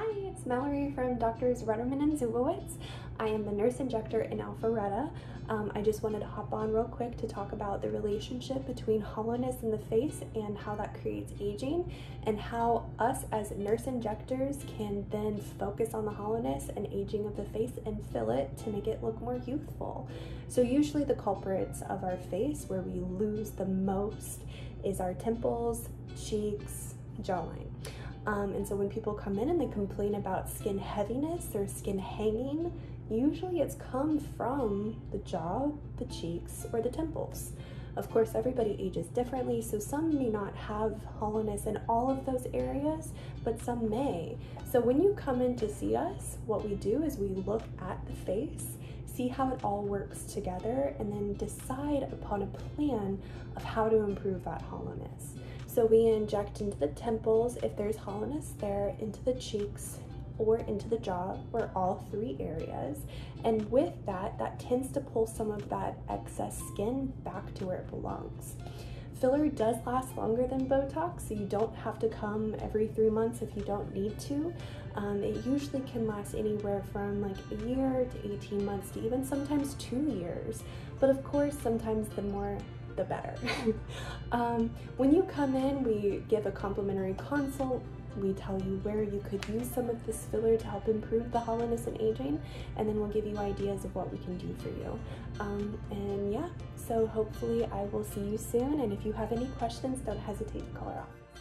Hi, it's Mallory from Doctors Rudderman and Zubowicz. I am the nurse injector in Alpharetta. Um, I just wanted to hop on real quick to talk about the relationship between hollowness in the face and how that creates aging and how us as nurse injectors can then focus on the hollowness and aging of the face and fill it to make it look more youthful. So usually the culprits of our face where we lose the most is our temples, cheeks, jawline. Um, and so when people come in and they complain about skin heaviness or skin hanging, usually it's come from the jaw, the cheeks, or the temples. Of course, everybody ages differently, so some may not have hollowness in all of those areas, but some may. So when you come in to see us, what we do is we look at the face, see how it all works together, and then decide upon a plan of how to improve that hollowness. So we inject into the temples if there's hollowness there, into the cheeks, or into the jaw or all three areas. And with that, that tends to pull some of that excess skin back to where it belongs. Filler does last longer than Botox, so you don't have to come every three months if you don't need to. Um, it usually can last anywhere from like a year to 18 months to even sometimes two years. But of course, sometimes the more the better. um, when you come in, we give a complimentary consult. We tell you where you could use some of this filler to help improve the hollowness and aging, and then we'll give you ideas of what we can do for you. Um, and yeah, so hopefully I will see you soon, and if you have any questions, don't hesitate to call off.